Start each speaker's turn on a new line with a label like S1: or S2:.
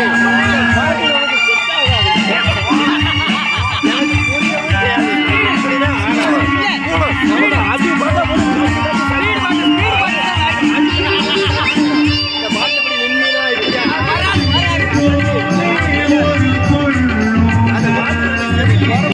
S1: Yeah.